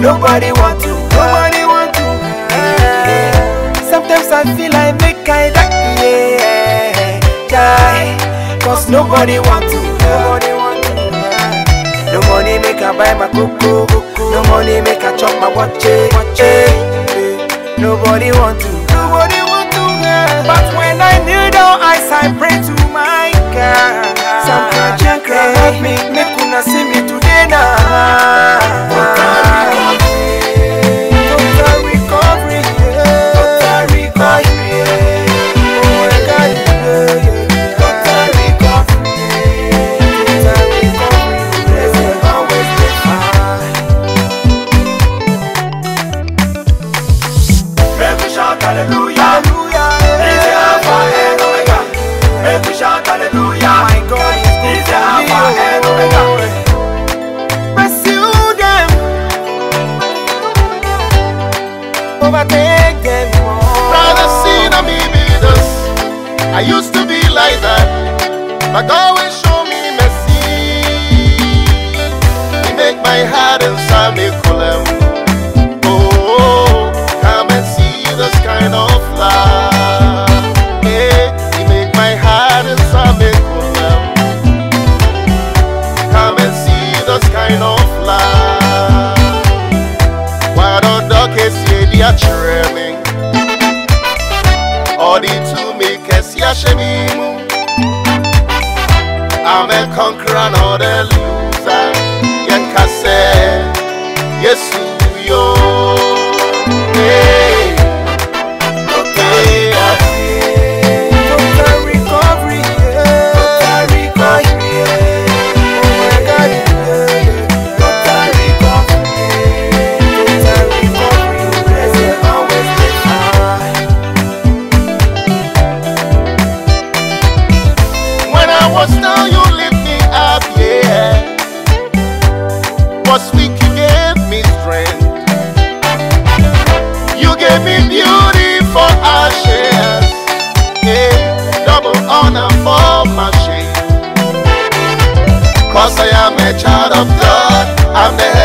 Nobody want to, nobody want to. Sometimes I feel like make I die, yeah, die. Cause nobody want to, nobody want to. No money make I buy my cocoa, no money make I chop my watch, watch. Nobody want to, nobody want to. But when I kneel down, I I pray to my God. Some cry, cry, help me, overtake them all. Brother, see na me be this. I used to be like that, but God will show me mercy. He make my heart inside me cool. Odi to me kesi ashemimu I'm a conqueror not a loser. Yankase God